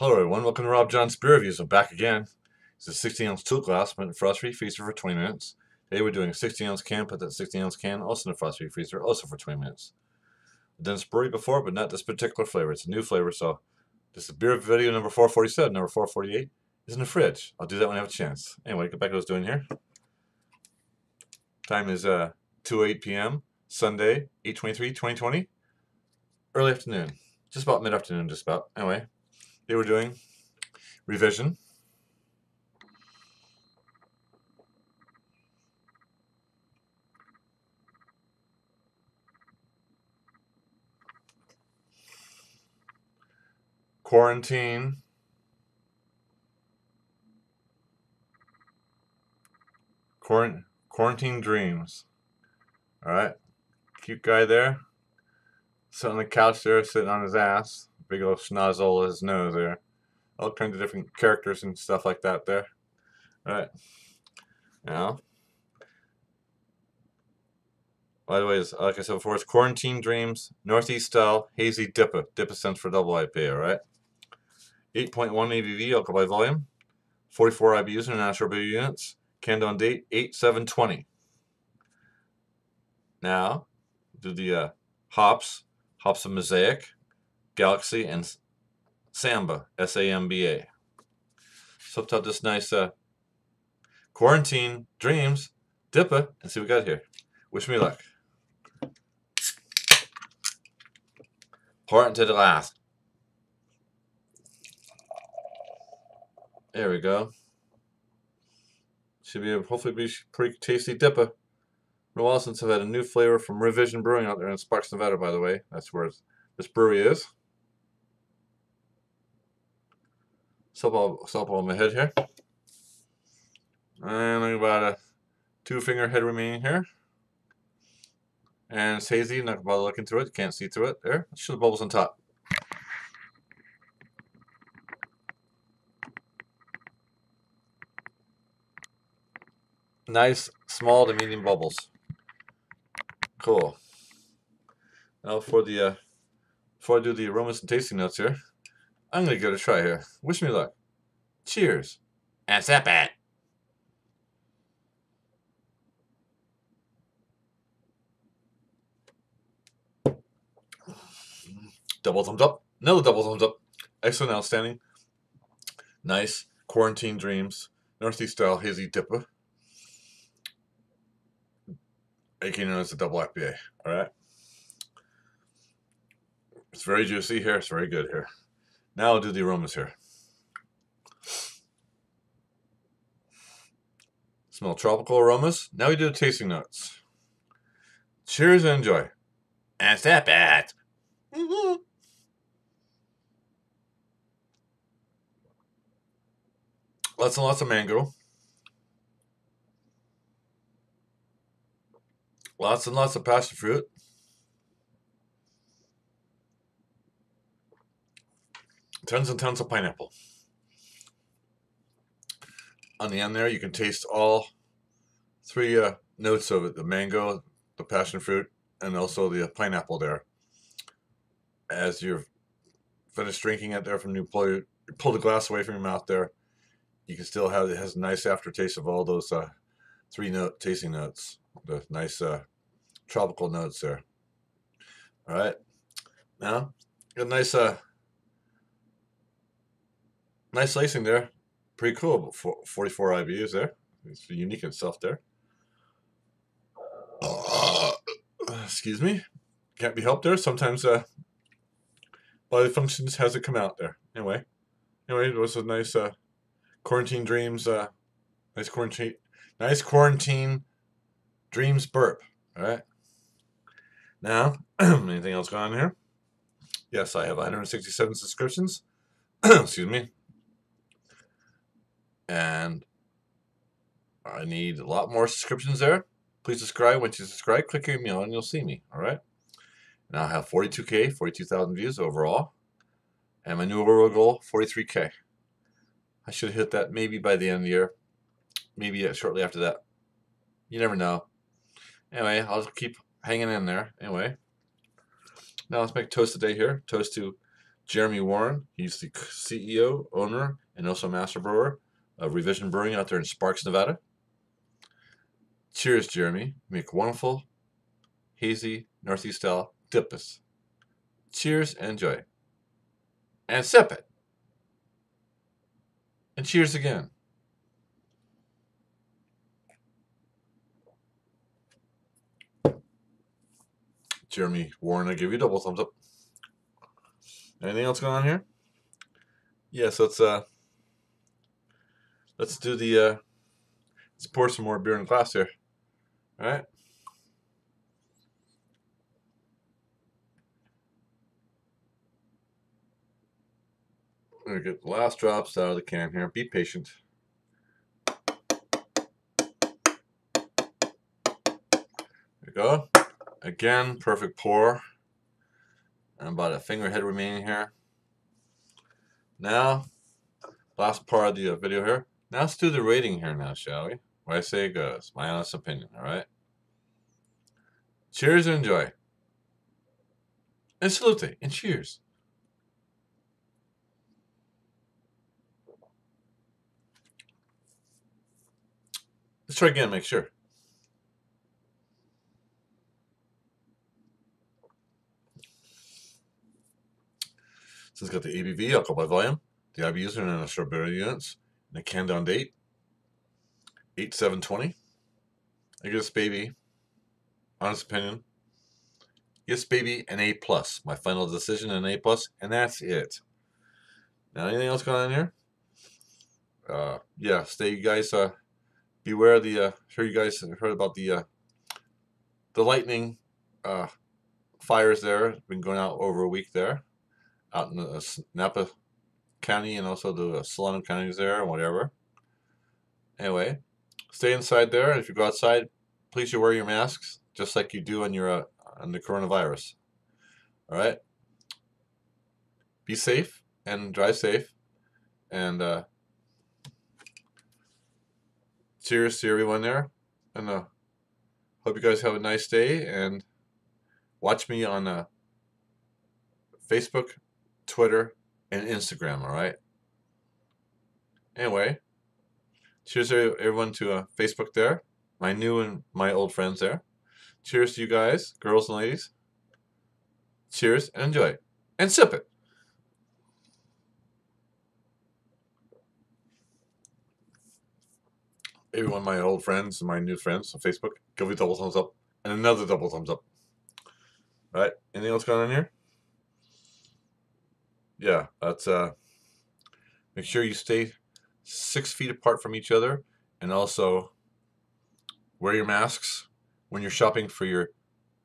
Hello everyone, welcome to Rob John's Beer Reviews. I'm back again. It's a 16 ounce tilt glass, put in frost free freezer for 20 minutes. Today we're doing a 16 ounce can, put that 16 ounce can also in a frost free freezer, also for 20 minutes. I've done brewery before, but not this particular flavor. It's a new flavor, so this is beer video number 447. Number 448 is in the fridge. I'll do that when I have a chance. Anyway, get back to what I was doing here. Time is uh, 2 8 p.m. Sunday, 823, 2020. Early afternoon. Just about mid afternoon, just about. Anyway they were doing revision. Quarantine. Quarant quarantine dreams. All right. Cute guy there. Sitting on the couch there, sitting on his ass big old schnozzle his nose there. All kinds of different characters and stuff like that there. Alright. Now. By the way, like I said before, it's Quarantine Dreams, Northeast Style, Hazy DIPA. DIPA stands for double IPA, alright? 8.1 ABV, alcohol by volume. 44 IBUs, international beer units. Canned on date, 8-7-20. Now, do the uh, hops. Hops of Mosaic. Galaxy, and Samba, S-A-M-B-A. So up this nice uh, Quarantine Dreams DIPA and see what we got here. Wish me luck. Pour it into the glass. There we go. Should be a, hopefully be pretty tasty DIPA. Been a while since I've had a new flavor from Revision Brewing out there in Sparks, Nevada, by the way. That's where this brewery is. Stop all, stop on my head here. And I've got a two finger head remaining here. And it's hazy, not bother looking through it, can't see through it. There, show the bubbles on top. Nice small to medium bubbles. Cool. Now for the uh, before I do the aromas and tasting notes here, I'm going to give it a try here. Wish me luck. Cheers. That's that bad. Double thumbs up. Another double thumbs up. Excellent, outstanding. Nice. Quarantine Dreams. Northeast Style Hazy DIPA. aka known as the double IPA. Alright. It's very juicy here. It's very good here. Now I'll do the aromas here. Smell tropical aromas. Now we do the tasting notes. Cheers and enjoy. And step it. Mm-hmm. Lots and lots of mango. Lots and lots of passion fruit. tons and tons of pineapple. On the end there, you can taste all three uh, notes of it, the mango, the passion fruit, and also the pineapple there. As you're finished drinking it there from you pull, you pull the glass away from your mouth there, you can still have, it has a nice aftertaste of all those uh, three note tasting notes, the nice uh, tropical notes there. All right. Now, a nice uh, Nice lacing there. Pretty cool. 44 IBUs there. It's unique in itself there. Uh, excuse me. Can't be helped there. Sometimes uh, body functions has it come out there. Anyway. Anyway, it was a nice uh, quarantine dreams. Uh, nice quarantine. Nice quarantine dreams burp. All right. Now, anything else going on here? Yes, I have 167 subscriptions. Excuse me and I need a lot more subscriptions there. Please subscribe. Once you subscribe, click your email and you'll see me. All right. Now I have 42k, 42,000 views overall, and my new overall goal 43k. I should hit that maybe by the end of the year, maybe shortly after that. You never know. Anyway, I'll just keep hanging in there. Anyway, now let's make toast today here. Toast to Jeremy Warren. He's the CEO, owner, and also master brewer of Revision Brewing out there in Sparks, Nevada. Cheers, Jeremy. Make wonderful, hazy, Northeast style dippus. Cheers and enjoy. And sip it. And cheers again. Jeremy Warren, I give you a double thumbs up. Anything else going on here? Yes, let's uh let's do the uh let's pour some more beer in the glass here. Alright? We're gonna get the last drops out of the can here. Be patient. There we go. Again, perfect pour. And about a finger head remaining here. Now, last part of the uh, video here. Now let's do the rating here now, shall we? Where I say it goes. My honest opinion, alright? Cheers and enjoy. And salute and cheers. Let's try again, make sure. So it's got the ABV, alcohol by volume, the IBUs in the strawberry units, down date, 8720. I this baby, honest opinion, yes baby an A plus. My final decision an A plus, and that's it. Now anything else going on here? Uh, yeah, stay you guys uh beware of the uh sure you guys heard about the uh the lightning uh fires there been going out over a week there out in the uh, Napa County and also the Solano counties there and whatever. Anyway, stay inside there. If you go outside, please you wear your masks just like you do on your uh, on the coronavirus. All right. Be safe and drive safe, and uh, cheers to everyone there, and uh, hope you guys have a nice day and watch me on uh, Facebook, Twitter, and Instagram, all right? Anyway, cheers everyone to uh, Facebook there, my new and my old friends there. Cheers to you guys, girls and ladies. Cheers and enjoy. And sip it. Everyone, my old friends and my new friends on Facebook, give me a double thumbs up and another double thumbs up. All right, anything else going on here? Yeah, that's uh, make sure you stay six feet apart from each other, and also wear your masks when you're shopping for your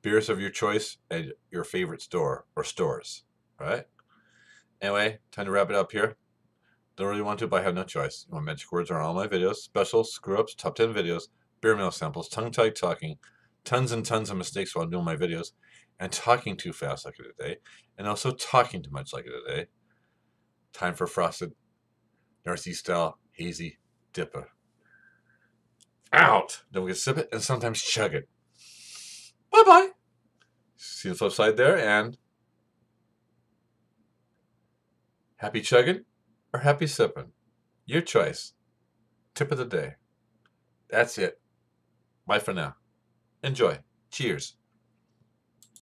beers of your choice at your favorite store or stores. All right. Anyway, time to wrap it up here. Don't really want to, but I have no choice. My magic words are on all my videos, specials, screw ups, top 10 videos, beer mail samples, tongue tied talking, tons and tons of mistakes while doing my videos, and talking too fast like it today, and also talking too much like it today. Time for frosted Northeast style hazy DIPA. Out! Then we can sip it and sometimes chug it. Bye bye! See the flip side there, and happy chugging or happy sipping? Your choice. Tip of the day. That's it. Bye for now. Enjoy. Cheers.